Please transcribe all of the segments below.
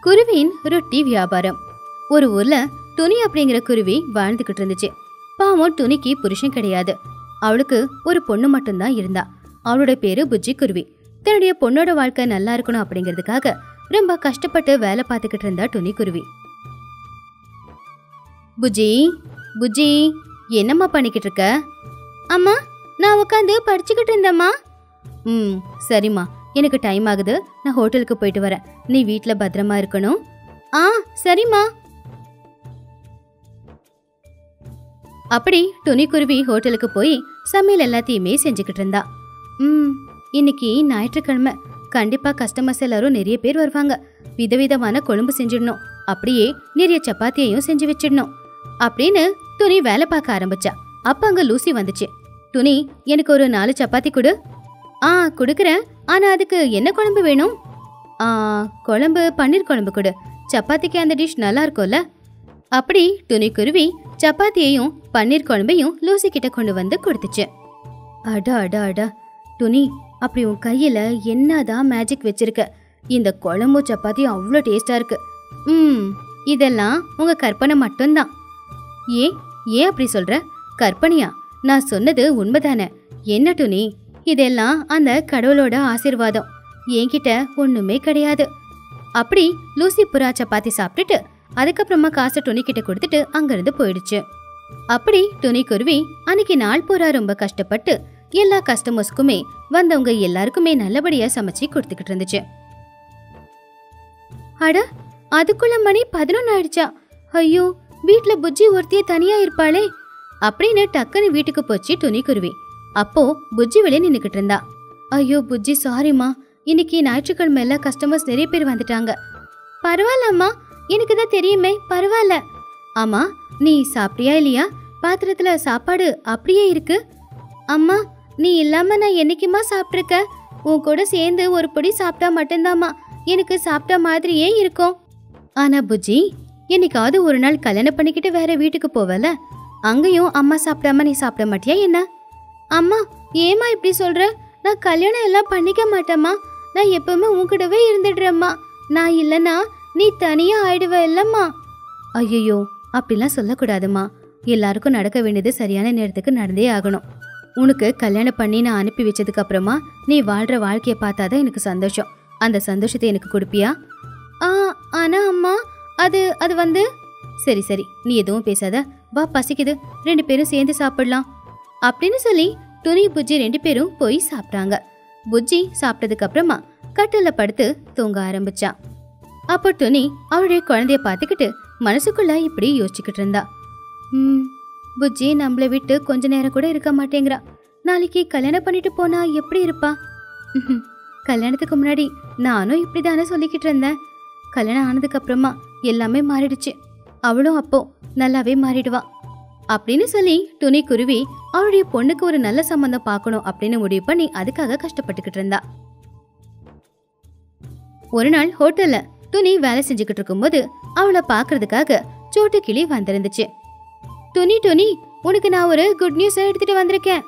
குருவியின் ரொட்டி வியாபாரம். ஒரு ஊர்ல துணி அப்படிங்கிற குருவி வாழ்ந்துகிட்டு இருந்துச்சு. பாவம் துணிக்கு புருஷன் கிடையாது. அவளுக்கு ஒரு பொண்ணு மட்டும்தான் இருந்தா. அவளோட பேரு புஜ்ஜி குருவி. தன்னுடைய பொண்ணோட வாழ்க்கை நல்லா இருக்கணும் அப்படிங்கிறதுக்காக ரொம்ப கஷ்டப்பட்டு வேலை பார்த்துக்கிட்டு இருந்தா துணி குருவி. புஜ்ஜி புஜ்ஜி என்னம்மா பண்ணிக்கிட்டு இருக்க? அம்மா நான் உட்காந்து படிச்சுக்கிட்டு இருந்தேம்மா. ம் சரிம்மா. எனக்கு டைம் ஆகுது. நான் ஹோட்டலுக்கு போயிட்டு வரேன். நீ வீட்டில் பத்திரமா இருக்கணும். ஆ சரிம்மா. அப்படி துணிக்குருவி ஹோட்டலுக்கு போய் சமையல் எல்லாத்தையுமே செஞ்சுக்கிட்டு இருந்தா. ம் இன்னைக்கு ஞாயிற்றுக்கிழமை. கண்டிப்பா கஸ்டமர்ஸ் எல்லாரும் நிறைய பேர் வருவாங்க. விதவிதமான கொழும்பு செஞ்சிடணும். அப்படியே நிறைய சப்பாத்தியையும் செஞ்சு வச்சிடணும். அப்படின்னு துணி வேலை பார்க்க ஆரம்பிச்சா. அப்ப அங்க லூசி வந்துச்சு. துணி எனக்கு ஒரு நாலு சப்பாத்தி கொடு. ஆ கொடுக்குறேன். ஆனால் அதுக்கு என்ன குழம்பு வேணும்? ஆ குழம்பு பன்னீர் குழம்பு கொடு. சப்பாத்திக்கு அந்த டிஷ் நல்லா இருக்கும்ல? அப்படி துணி குருவி சப்பாத்தியையும் பன்னீர் குழம்பையும் லூசி கிட்ட கொண்டு வந்து கொடுத்துச்சு. அடா அடா அடா. துணி அப்படி உன் கையில் என்னதான் மேஜிக் வச்சிருக்க. இந்த குழம்பும் சப்பாத்தியும் அவ்வளோ டேஸ்டாக இருக்கு. ம் இதெல்லாம் உங்கள் கற்பனை மட்டும்தான். ஏன் ஏன் அப்படி சொல்கிற கற்பனையா? நான் சொன்னது உண்மைதானே? என்ன துணி? இதெல்லாம் அந்த கடவுளோட ஆசீர்வாதம். என்கிட்ட ஒண்ணுமே கிடையாது. அப்படி லூசி புறா சப்பாத்தி சாப்பிட்டுட்டு அதுக்கப்புறமா காசை துணி கிட்ட கொடுத்துட்டு அங்கிருந்து போயிடுச்சு. அப்படி துணி குருவி அன்னைக்கு நாள் பூரா ரொம்ப கஷ்டப்பட்டு எல்லா கஸ்டமர்ஸ்க்குமே வந்தவங்க எல்லாருக்குமே நல்லபடியா சமைச்சு கொடுத்துக்கிட்டு இருந்துச்சு. அட அதுக்குள்ள மணி பதினொன்னு ஆயிடுச்சா? ஐயோ வீட்டுல புஜ்ஜி ஒருத்தியே தனியா இருப்பாளே. அப்படின்னு டக்குன்னு வீட்டுக்கு போச்சு துணி குருவி. அப்போ புஜ்ஜி வெளியே நின்றுக்கிட்டு இருந்தா. ஐயோ புஜ்ஜி சாரிம்மா இன்னைக்கு ஞாயிற்றுக்கிழமை எல்லாம் கஸ்டமர்ஸ் நிறைய பேர் வந்துட்டாங்க. பரவாயில்லம்மா. எனக்கு தான் தெரியுமே பரவாயில்ல. ஆமா நீ சாப்பிட்டியா இல்லையா? பாத்திரத்துல சாப்பாடு அப்படியே இருக்கு. அம்மா நீ இல்லாம நான் என்னைக்குமா சாப்பிட்ருக்க உன் கூட சேர்ந்து ஒரு பொடி சாப்பிட்டா மட்டும்தாம்மா. எனக்கு சாப்பிட்ட மாதிரியே இருக்கும். ஆனா புஜ்ஜி என்னைக்காவது ஒரு நாள் கல்யாணம் பண்ணிக்கிட்டு வேற வீட்டுக்கு போவல அங்கேயும் அம்மா சாப்பிடாம நீ சாப்பிட மாட்டியா என்ன? அம்மா ஏமா இப்படி சொல்ற? நான் கல்யாணம் எல்லாம் பண்ணிக்க மாட்டேம்மா. நான் எப்பவுமே உன்கிட்டவே இருந்துடுறேம்மா. நான் இல்லனா நீ தனியா ஆயிடுவ இல்லம்மா. ஐயோ அப்படிலாம் சொல்லக்கூடாதும்மா. எல்லாருக்கும் நடக்க வேண்டியது சரியான நேரத்துக்கு நடந்தே ஆகணும். உனக்கு கல்யாணம் பண்ணி நான் அனுப்பி வச்சதுக்கு அப்புறமா நீ வாழ்ற வாழ்க்கைய பார்த்தாதான் எனக்கு சந்தோஷம். அந்த சந்தோஷத்தை எனக்கு கொடுப்பியா? ஆ ஆனா அம்மா அது அது வந்து? சரி சரி. நீ எதுவும் பேசாத. வா பசிக்குது. ரெண்டு பேரும் சேர்ந்து சாப்பிடலாம். அப்படின்னு சொல்லி துணி புஜ்ஜி ரெண்டு பேரும் போய் சாப்பிட்டாங்க புஜ்ஜி சாப்பிட்டதுக்கு அப்புறமா கட்டில படுத்து தூங்க ஆரம்பிச்சா. அப்போ துணி அவளுடைய குழந்தைய பார்த்துக்கிட்டு மனசுக்குள்ள இப்படி யோசிச்சுக்கிட்டு இருந்தா. ம் புஜ்ஜி நம்மளை விட்டு கொஞ்ச நேரம் கூட இருக்க மாட்டேங்கிறா. நாளைக்கு கல்யாணம் பண்ணிட்டு போனா எப்படி இருப்பா? கல்யாணத்துக்கு முன்னாடி நானும் இப்படி தானே சொல்லிக்கிட்டு இருந்தேன். கல்யாணம் ஆனதுக்கு அப்புறமா எல்லாமே மாறிடுச்சு. அவளும் அப்போ நல்லாவே மாறிடுவா. அப்படின்னு சொல்லி துணி குருவி அவளுடைய பொண்ணுக்கு ஒரு நல்ல சம்பந்தம் பார்க்கணும் அப்படின்னு முடிவு பண்ணி அதுக்காக கஷ்டப்பட்டுக்கிட்டு இருந்தா. ஒரு நாள் ஹோட்டல்ல துணி வேலை செஞ்சுக்கிட்டு இருக்கும்போது அவளை பார்க்கறதுக்காக சோட்டு கிளி வந்திருந்துச்சு. துணி துணி உனக்கு நான் ஒரு குட் நியூஸ் எடுத்துட்டு வந்திருக்கேன்.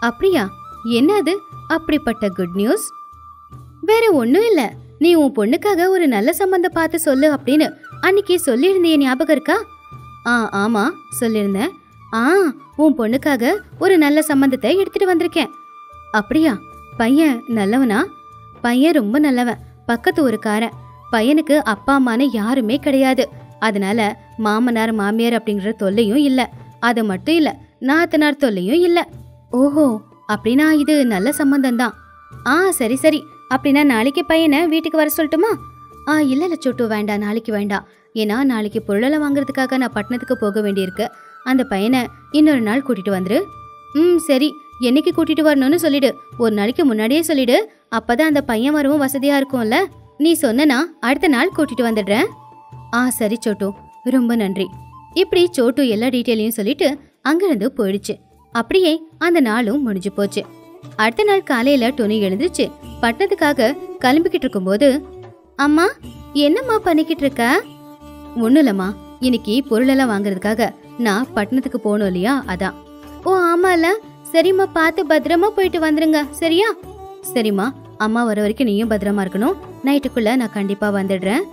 அப்படியா? என்ன அது அப்படிப்பட்ட குட் நியூஸ் வேற ஒன்றும் இல்ல. நீ உன் பொண்ணுக்காக ஒரு நல்ல சம்பந்தம் பார்த்து சொல்லு அப்படின்னு அன்னைக்கு சொல்லியிருந்திய ஞாபகம் இருக்கா? ஆ ஆமா சொல்லியிருந்தேன். ஆ உன் பொண்ணுக்காக ஒரு நல்ல சம்பந்தத்தை எடுத்துட்டு வந்திருக்கேன். அப்படியா? பையன் நல்லவனா? பையன் ரொம்ப நல்லவன். பக்கத்து ஒரு காரன் பையனுக்கு அப்பா அம்மான்னு யாருமே கிடையாது. அதனால மாமனார் மாமியார் அப்படிங்கிற தொல்லையும் இல்ல. அது மட்டும் இல்ல நாத்தனார் தொல்லையும் இல்ல. ஓஹோ அப்படின்னா இது நல்ல சம்பந்தம் தான் ஆ சரி சரி. அப்படின்னா நாளைக்கு பையனை வீட்டுக்கு வர சொல்லட்டுமா? ஆ இல்ல இல்ல சொட்டு வேண்டாம். நாளைக்கு வேண்டாம். ஏன்னா நாளைக்கு பொருளெல்லாம் வாங்குறதுக்காக நான் பட்டணத்துக்கு போக வேண்டியிருக்கு. அந்த பையனை இன்னொரு நாள் கூட்டிட்டு வந்துரு. ம் சரி. என்னைக்கு கூட்டிட்டு வரணும்னு சொல்லிடு. ஒரு நாளைக்கு முன்னாடியே சொல்லிடு. அப்பதான் அந்த பையன் வரவும் வசதியா இருக்கும்ல. நீ சொன்னா அடுத்த நாள் கூட்டிட்டு வந்துடுறேன். ஆ சரி சோட்டு. ரொம்ப நன்றி. இப்படி சோட்டு எல்லா டீட்டெயிலையும் சொல்லிட்டு அங்கிருந்து போயிடுச்சு. அப்படியே அந்த நாளும் முடிஞ்சு போச்சு. அடுத்த நாள் காலையில டொனி எழுந்துச்சு. பட்டணத்துக்காக கிளம்பிக்கிட்டு இருக்கும்போது அம்மா என்னம்மா பண்ணிக்கிட்டு இருக்க? ஒண்ணும் இல்லம்மா. இன்னைக்கு பொருளெல்லாம் வாங்குறதுக்காக. நான் பட்டணத்துக்கு போகணும் இல்லையா? அதான். ஓ ஆமால சரிம்மா பார்த்து பத்திரமா போயிட்டு வந்துருங்க. சரியா? சரிம்மா. அம்மா வர வரைக்கும் நீயும் பத்திரமா இருக்கணும். நைட்டுக்குள்ள நான் கண்டிப்பா வந்துடுறேன்.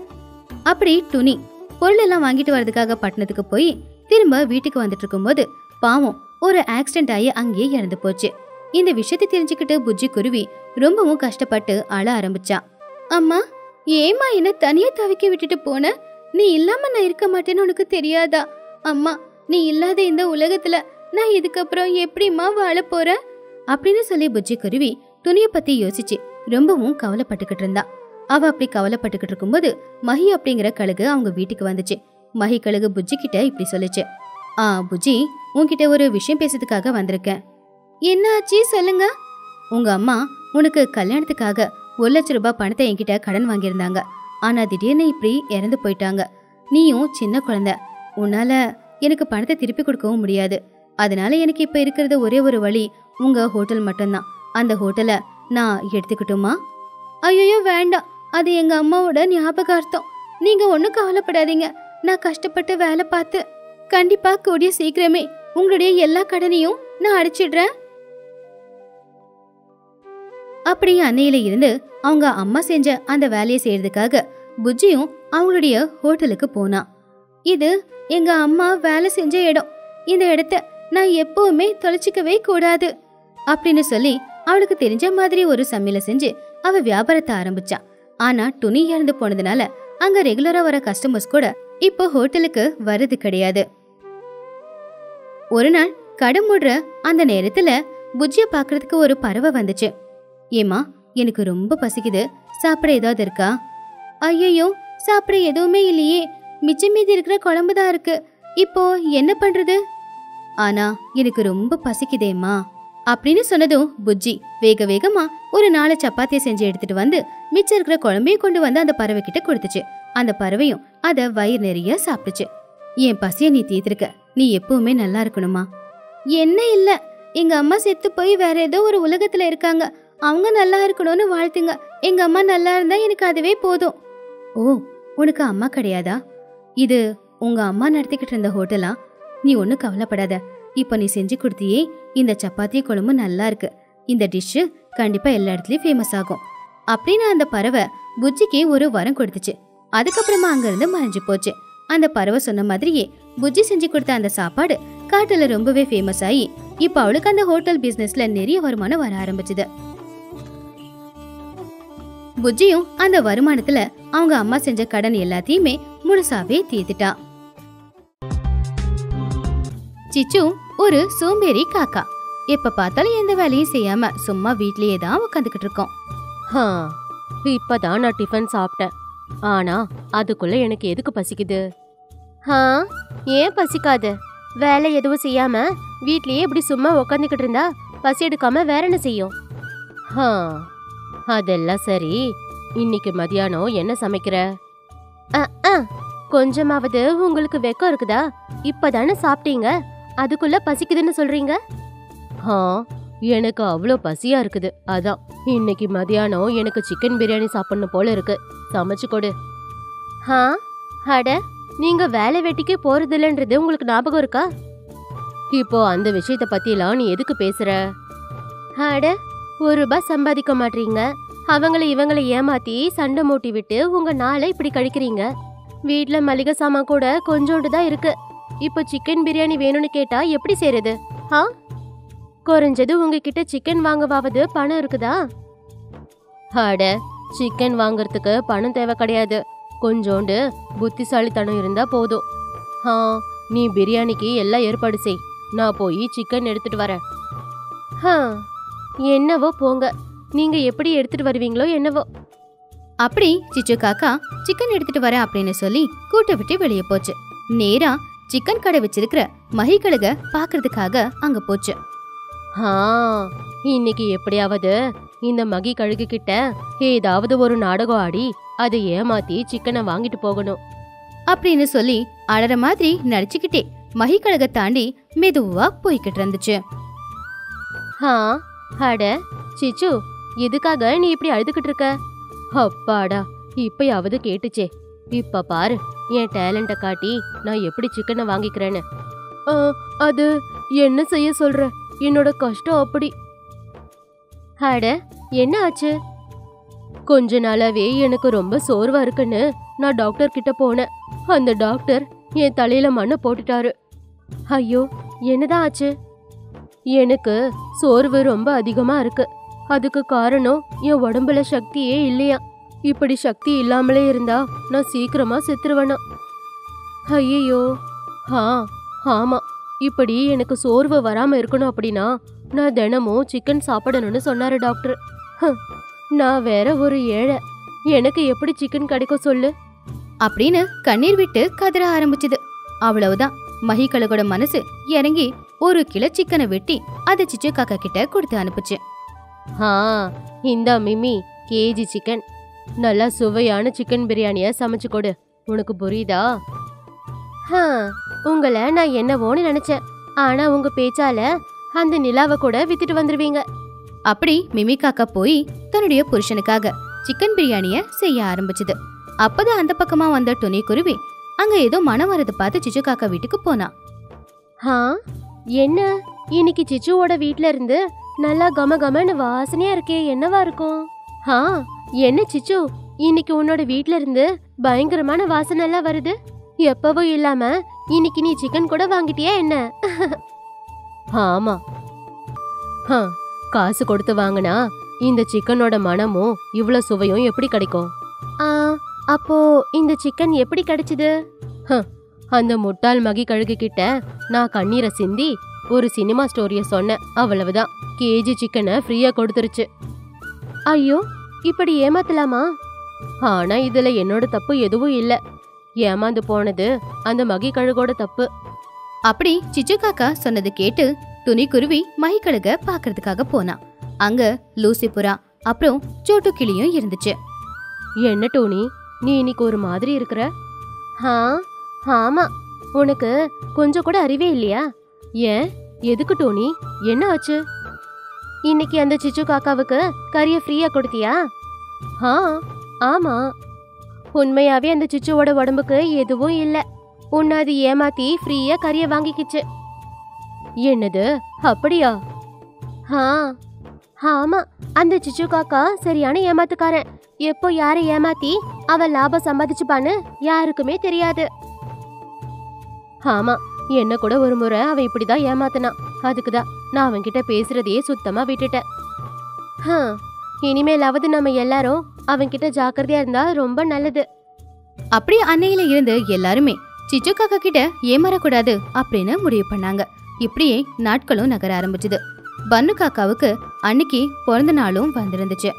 அப்படி துணி பொருள் எல்லாம் வாங்கிட்டு வரதுக்காக பட்டணத்துக்கு போய் திரும்ப வீட்டுக்கு வந்துட்டு இருக்கும்போது பாவம் ஒரு ஆக்சிடென்ட் ஆகி அங்கேயே இறந்து போச்சு. இந்த விஷயத்தை தெரிஞ்சுக்கிட்டு புஜ்ஜி குருவி ரொம்பவும் கஷ்டப்பட்டு அழ ஆரம்பிச்சா. அம்மா ஏமா என்ன தனியா தவிக்க விட்டுட்டு போன? நீ இல்லாம நான் இருக்க மாட்டேன்னு உனக்கு தெரியாதா? அம்மா நீ இல்லாத இந்த உலகத்துல நான் இதுக்கப்புறம் எப்படிம்மா வாழ போறேன் அப்படின்னு சொல்லி புஜ்ஜி குருவி துணிய பத்தி யோசிச்சு ரொம்பவும் கவலைப்பட்டுக்கிட்டு இருந்தா. அவ அப்படி கவலைப்பட்டுக்கிட்டு இருக்கும்போது மஹி அப்படிங்கிற கழுகு அவங்க வீட்டுக்கு வந்துச்சு. மஹி கழுகு புஜ்ஜி கிட்ட இப்படி சொல்லுச்சு. ஆ புஜ்ஜி உன்கிட்ட ஒரு விஷயம் பேசுறதுக்காக வந்திருக்கேன். என்ன ஆச்சு சொல்லுங்க. உங்க அம்மா உனக்கு கல்யாணத்துக்காக ஒரு லட்ச ரூபாய் பணத்தை என்கிட்ட கடன் வாங்கியிருந்தாங்க. ஆனா திடீர்னு இப்படி இறந்து போயிட்டாங்க. நீயும் சின்ன குழந்தை. உன்னால எனக்கு பணத்தை திருப்பி கொடுக்கவும் முடியாது. அதனால எனக்கு இப்ப இருக்கிறது ஒரே ஒரு வழி உங்க ஹோட்டல் மட்டும்தான். அந்த ஹோட்டலை நான் எடுத்துக்கிட்டோமா? ஐயோ வேண்டாம். அது எங்க அம்மாவோட ஞாபகார்த்தம். நீங்க ஒன்றும் கவலைப்படாதீங்க. நான் கஷ்டப்பட்டு வேலை பார்த்து கண்டிப்பா கூடிய சீக்கிரமே உங்களுடைய எல்லா கடனையும் நான் அடிச்சிடுறேன். அப்படி அன்னையில இருந்து அவங்க அம்மா செஞ்ச அந்த வேலையை செய்யறதுக்காக புஜ்ஜியும் அவங்களுடைய ஹோட்டலுக்கு போனா. இது எங்க அம்மா வேலை செஞ்ச இடம். இந்த இடத்த நான் எப்பவுமே தொலைச்சிக்கவே கூடாது அப்படின்னு சொல்லி அவளுக்கு தெரிஞ்ச மாதிரி ஒரு சமையல செஞ்சு அவ வியாபாரத்தை ஆரம்பிச்சா. ஆனா துணி இறந்து போனதுனால அங்க ரெகுலரா வர கஸ்டமர்ஸ் கூட இப்போ ஹோட்டலுக்கு வர்றது கிடையாது. ஒரு நாள் கடை மூடுற அந்த நேரத்துல புஜ்ஜிய பாக்குறதுக்கு ஒரு பறவை வந்துச்சு. ஏமா எனக்கு ரொம்ப பசிக்குது. சாப்பிட ஏதாவது இருக்கா? ஐயோ சாப்பிட எதுவுமே இல்லையே. மிச்சம் மீதி இருக்கிற குழம்பு தான் இருக்கு. இப்போ என்ன பண்றது? ஆனா எனக்கு ரொம்ப பசிக்குதேம்மா. அப்படின்னு சொன்னதும் புஜ்ஜி வேக வேகமா ஒரு நாலு சப்பாத்தியை செஞ்சு எடுத்துட்டு வந்து மிச்சம் இருக்கிற குழம்பையும் கொண்டு வந்து அந்த பறவை கிட்ட கொடுத்துச்சு. அந்த பறவையும் அத வயிறு நிறைய சாப்பிட்டுச்சு. என் பசிய நீ தீர்த்திருக்க. நீ எப்பவுமே நல்லா இருக்கணுமா? என்ன இல்ல. எங்க அம்மா செத்து போய் வேற ஏதோ ஒரு உலகத்துல இருக்காங்க. அவங்க நல்லா இருக்கணும்னு வாழ்த்துங்க. எங்க அம்மா நல்லா இருந்தா எனக்கு அதுவே போதும். ஓ உனக்கு அம்மா கிடையாதா? இது உங்க அம்மா நடத்திக்கிட்டு இருந்த ஹோட்டலா? நீ ஒன்றும் கவலைப்படாத. இப்போ நீ செஞ்சு கொடுத்தியே இந்த சப்பாத்தி குழம்பு நல்லா இருக்கு. இந்த டிஷ்ஷு கண்டிப்பா எல்லா இடத்துலயும் ஃபேமஸ் ஆகும். அப்படின்னு அந்த பறவை புஜ்ஜிக்கு ஒரு வரம் கொடுத்துச்சு. அதுக்கப்புறமா அங்கேருந்து மறைஞ்சு போச்சு. அந்த பறவை சொன்ன மாதிரியே புஜ்ஜி செஞ்சு கொடுத்த அந்த சாப்பாடு காட்டுல ரொம்பவே ஃபேமஸ் ஆகி இப்போ அவளுக்கு அந்த ஹோட்டல் பிஸ்னஸ்ல நிறைய வருமானம் வர ஆரம்பிச்சுது. புஜ்ஜியும் அந்த வருமானத்துல அவங்க அம்மா செஞ்ச கடன் எல்லாத்தையுமே முழுசாவே தீர்த்துட்டா. சிச்சு ஒரு சோம்பேறி காக்கா. எப்ப பார்த்தாலும் எந்த வேலையும் செய்யாம சும்மா வீட்லயே தான் உட்காந்துக்கிட்டு இருக்கோம். இப்பதான் நான் டிஃபன் சாப்பிட்டேன். ஆனா அதுக்குள்ள எனக்கு எதுக்கு பசிக்குது? ஹா ஏன் பசிக்காது? வேலை எதுவும் செய்யாம வீட்லயே இப்படி சும்மா உக்காந்துக்கிட்டு இருந்தா பசி எடுக்காம வேற என்ன செய்யும்? ஹா அதெல்லாம் சரி. இன்னைக்கு மதியானம் என்ன சமைக்கிற? கொஞ்சமாவது உங்களுக்கு வெக்கம் இருக்குதா? இப்பதானே சாப்பிட்டீங்க? அதுக்குள்ள பசிக்குதுன்னு சொல்றீங்க? ஹா எனக்கு அவ்வளோ பசியா இருக்குது. அதான் இன்னைக்கு மதியானம் எனக்கு சிக்கன் பிரியாணி சாப்பிடணும் போல இருக்கு. சமைச்சு கொடு. ஹா அட நீங்க வேலை வெட்டிக்கே போறதில்லன்றது உங்களுக்கு ஞாபகம் இருக்கா? இப்போ அந்த விஷயத்த பத்திலாம் நீ எதுக்கு பேசுற? அட ஒரு ரூபாய் சம்பாதிக்க மாட்டீங்க. அவங்கள இவங்களை ஏமாத்தி சண்டை மூட்டி விட்டு உங்க நாளை இப்படி கழிக்கிறீங்க? வீட்ல மளிகை சாமான் கூட கொஞ்சோண்டு தான் இருக்கு. இப்போ சிக்கன் பிரியாணி வேணும்னு கேட்டா எப்படி செய்யறது ஆ? குறைஞ்சது உங்ககிட்ட சிக்கன் வாங்கவாவது பணம் இருக்குதா? அட சிக்கன் வாங்குறதுக்கு பணம் தேவை கிடையாது. கொஞ்சோண்டு புத்திசாலித்தனம் இருந்தா போதும். ஆ நீ பிரியாணிக்கு எல்லாம் ஏற்பாடு செய். நான் போய் சிக்கன் எடுத்துட்டு வரேன். ஹா என்னவோ போங்க. நீங்க எப்படி எடுத்துட்டு வருவீங்களோ என்னவோ. அப்படி சிச்சு காக்கா சிக்கன் எடுத்துட்டு வரேன் அப்படின்னு சொல்லி கூட்ட விட்டு வெளியே போச்சு. நேரா சிக்கன் கடை வச்சிருக்கிற மகிக்கழுக பாக்குறதுக்காக அங்க போச்சு. ஆ இன்னைக்கு எப்படியாவது இந்த மகி கழுகு கிட்ட ஏதாவது ஒரு நாடகம் ஆடி அதை ஏமாத்தி சிக்கனை வாங்கிட்டு போகணும். அப்படின்னு சொல்லி அழற மாதிரி நடிச்சுக்கிட்டே மகிக்கழுக தாண்டி மெதுவா போய்கிட்டு இருந்துச்சு. ஆ அட சிச்சு எதுக்காக நீ இப்படி அழுதுகிட்டு இருக்க? அப்பாடா இப்பயாவது கேட்டுச்சே. இப்ப பாரு என் டேலண்ட காட்டி நான் எப்படி சிக்கனை வாங்கிக்கிறேன்னு. அது என்ன செய்ய சொல்ற? என்னோட கஷ்டம் அப்படி. அட என்ன ஆச்சு? கொஞ்ச நாளாவே எனக்கு ரொம்ப சோர்வா இருக்குன்னு நான் டாக்டர் கிட்ட போனேன். அந்த டாக்டர் என் தலையில மண்ணை போட்டுட்டாரு. ஐயோ என்னதான் ஆச்சு? எனக்கு சோர்வு ரொம்ப அதிகமா இருக்கு. அதுக்கு காரணம் என் உடம்புல சக்தியே இல்லையா? இப்படி சக்தி இல்லாமலே இருந்தா நான் சீக்கிரமா செத்துருவேனா? ஐயோ ஆ ஆமா. இப்படி எனக்கு சோர்வு வராம இருக்கணும் அப்படின்னா நான் தினமும் சிக்கன் சாப்பிடணும்னு சொன்னாரு டாக்டர் நான் வேற ஒரு ஏழை. எனக்கு எப்படி சிக்கன் கிடைக்கும் சொல்லு? அப்படின்னு கண்ணீர் விட்டு கதற ஆரம்பிச்சது. அவ்வளவுதான். மஹிகழுகோட மனசு இறங்கி ஒரு கிலோ சிக்கனை வெட்டி அதை சிச்சு காக்கா கிட்ட கொடுத்து அனுப்புச்சு. ஆ இந்தா மிமி கேஜி சிக்கன். நல்லா சுவையான சிக்கன் பிரியாணியா சமைச்சு கொடு. உனக்கு புரியுதா? ஆ, உங்களை நான் என்னவோன்னு நினைச்சேன். ஆனா உங்க பேச்சால அந்த நிலாவை கூட வித்துட்டு வந்துருவீங்க. அப்படி மிமி காக்கா போய் தன்னுடைய புருஷனுக்காக சிக்கன் பிரியாணிய செய்ய ஆரம்பிச்சது. அப்பதான் அந்த பக்கமா வந்த துணி குருவி அங்க ஏதோ மனம் வரது பார்த்து சிச்சு காக்கா வீட்டுக்கு போனா. ஆ என்ன? இன்னைக்கு சிச்சுவோட வீட்ல இருந்து நல்லா கம கமன்னு வாசனையா இருக்கே என்னவா இருக்கும்? ஆ என்ன சிச்சு? இன்னைக்கு உன்னோட வீட்ல இருந்து பயங்கரமான வாசனை எல்லாம் வருது. எப்பவும் இல்லாம இன்னைக்கு நீ சிக்கன் கூட வாங்கிட்டியா என்ன? ஆமா. ஆ, காசு கொடுத்து வாங்கினா இந்த சிக்கனோட மனமும் இவ்வளவு சுவையும் எப்படி கிடைக்கும்? ஆ அப்போ இந்த சிக்கன் எப்படி கிடைச்சது? ஹ, அந்த முட்டாள் மகி கழுகு கிட்ட நான் கண்ணீரை சிந்தி ஒரு சினிமா ஸ்டோரிய சொன்னேன் அவ்வளவுதான். கேஜி சிக்கனை ஃப்ரீயா கொடுத்துருச்சு. ஐயோ இப்படி ஏமாத்தலாமா? ஆனா இதுல என்னோட தப்பு எதுவும் இல்ல. ஏமாந்து போனது அந்த மகி கழுகோட தப்பு. அப்படி சிச்சு காக்கா சொன்னது கேட்டு துணி குருவி மகிக்கழுக பாக்குறதுக்காக போனா. அங்க லூசி புறா அப்புறம் சோட்டு கிளியும் இருந்துச்சு. என்ன டோனி நீ இன்னைக்கு ஒரு மாதிரி இருக்கிற? ஆ ஆமா உனக்கு கொஞ்சம் கூட அறிவே இல்லையா? ஏன்? எதுக்கு டோனி? என்ன ஆச்சு? இன்னைக்கு அந்த சிச்சு காக்காவுக்கு கறிய ஃப்ரீயா கொடுத்தியா? ஆ ஆமா. உண்மையாவே அந்த சிச்சுவோட உடம்புக்கு எதுவும் இல்ல. உன்னை அது ஏமாத்தி ஃப்ரீயா கறிய வாங்கிக்கிச்சு. என்னது? அப்படியா? ஆ ஆமா. அந்த சிச்சு காக்கா சரியான ஏமாத்துக்காரன். எப்போ யாரை ஏமாத்தி அவன் லாபம் சம்பாதிச்சுப்பான்னு யாருக்குமே தெரியாது. ஆமா. என்ன கூட ஒரு முறை அவன் இப்படிதான் ஏமாத்தினான் அதுக்குதான் நான் அவன்கிட்ட பேசுறதையே சுத்தமா விட்டுட்டேன். ஹம், இனிமேலாவது நம்ம எல்லாரும் அவன்கிட்ட ஜாக்கிரதையா இருந்தா ரொம்ப நல்லது. அப்படி அன்னையில இருந்து எல்லாருமே சிச்சு காக்கா கிட்ட ஏமாறக்கூடாது அப்படின்னு முடிவு பண்ணாங்க. இப்படியே நாட்களும் நகர ஆரம்பிச்சது. பன்னு காக்காவுக்கு அன்னைக்கு பிறந்த நாளும் வந்திருந்துச்சு.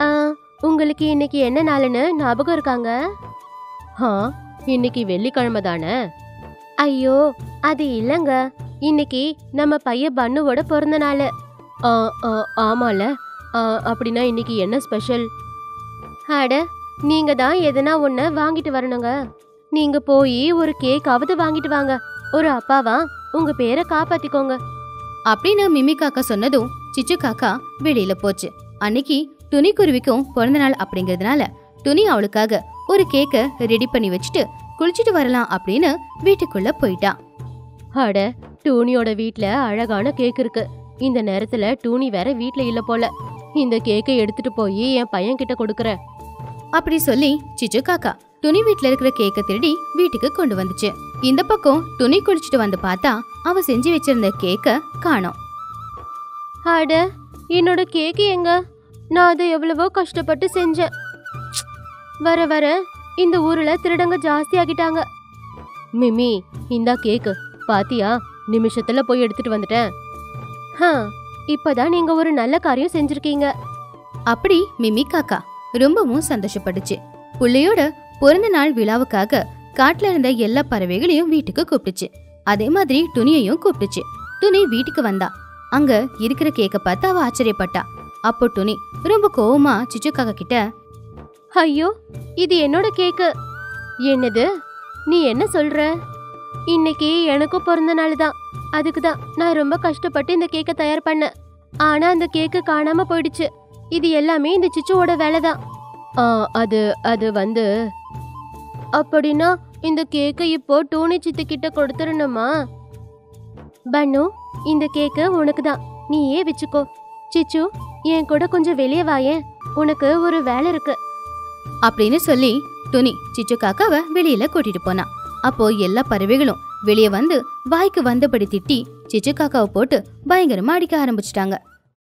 ஆ, உங்களுக்கு இன்னைக்கு என்ன நாளுன்னு ஞாபகம் இருக்காங்க? ஆ இன்னைக்கு வெள்ளிக்கிழமை தானே? ஐயோ அது இல்லைங்க. இன்னைக்கு நம்ம பையன் பண்ணுவோட பிறந்த நாள். ஆ, ஆ, ஆமால. அப்படின்னா இன்னைக்கு என்ன ஸ்பெஷல்? அட நீங்க தான் எதனா ஒன்று வாங்கிட்டு வரணுங்க. நீங்க போய் ஒரு கேக்காவது வாங்கிட்டு வாங்க. ஒரு அப்பாவா உங்க பேரை காப்பாத்திக்கோங்க. அப்படின்னு மிமி காக்கா சொன்னதும் சிச்சு காக்கா வெளியில போச்சு. அன்னைக்கு துணி குருவிக்கும் பிறந்த நாள் அப்படிங்கறதுனால துணி அவளுக்காக ஒரு கேக்கை ரெடி பண்ணி வச்சுட்டு குளிச்சுட்டு வரலாம் அப்படின்னு வீட்டுக்குள்ள போயிட்டா. அட டூனியோட வீட்ல அழகான கேக் இருக்கு. இந்த நேரத்துல டூனி வேற வீட்ல இல்ல போல. இந்த கேக்கை எடுத்துட்டு போய் என் பையன் கிட்ட கொடுக்கறேன் அப்படி சொல்லி சிச்சு காக்கா துணி வீட்ல இருக்கிற கேக்க திருடி வீட்டுக்கு கொண்டு வந்துச்சு. இந்த பக்கம் துணி குளிச்சுட்டு வந்து பார்த்தா அவ செஞ்சு வச்சிருந்த கேக்க காணோம். அட என்னோட கேக்கு எங்க? நான் அதை எவ்வளவோ கஷ்டப்பட்டு செஞ்சேன். வர வர இந்த ஊர்ல திருடங்க ஜாஸ்தி ஆகிட்டாங்க. மிமி இந்தா கேக்கு. பாத்தியா? நிமிஷத்துல போய் எடுத்துட்டு வந்துட்டேன். ஹ இப்பதான் நீங்க ஒரு நல்ல காரியம் செஞ்சிருக்கீங்க. அப்படி மிமி காக்கா ரொம்பவும் சந்தோஷப்பட்டுச்சு புள்ளையோட பிறந்த நாள் விழாவுக்காக காட்டுல இருந்த எல்லா பறவைகளையும் வீட்டுக்கு கூப்பிட்டுச்சு. அதே மாதிரி துணியையும் கூப்பிட்டுச்சு. துணி வீட்டுக்கு வந்தா. அங்க இருக்கிற கேக்க பார்த்து அவ ஆச்சரியப்பட்டா. அப்போ துணி ரொம்ப கோவமா சிச்சு காக்கா கிட்ட ஐயோ இது என்னோட கேக்கு. என்னது? நீ என்ன சொல்ற? இன்னைக்கு எனக்கும் பிறந்த நாள் தான். அதுக்கு தான் நான் ரொம்ப கஷ்டப்பட்டு இந்த கேக்கை தயார் பண்ணேன் ஆனா அந்த கேக்கு காணாம போயிடுச்சு. இது எல்லாமே இந்த சிச்சுவோட வேலை தான். அது அது வந்து அப்படின்னா இந்த கேக்கை இப்போ டோனி சித்து கிட்ட கொடுத்துடணுமா? பன்னு இந்த கேக்கு உனக்கு தான். நீயே வச்சுக்கோ. சிச்சு என் கூட கொஞ்சம் வெளியே வாயேன் உனக்கு ஒரு வேலை இருக்கு. அப்படின்னு சொல்லி துணி சிச்சு காக்காவை வெளியில கூட்டிட்டு போனான் அப்போ எல்லா பறவைகளும் வெளியே வந்து வாய்க்கு வந்தபடி திட்டி சிச்சு காக்காவை போட்டு பயங்கரமா அடிக்க ஆரம்பிச்சிட்டாங்க.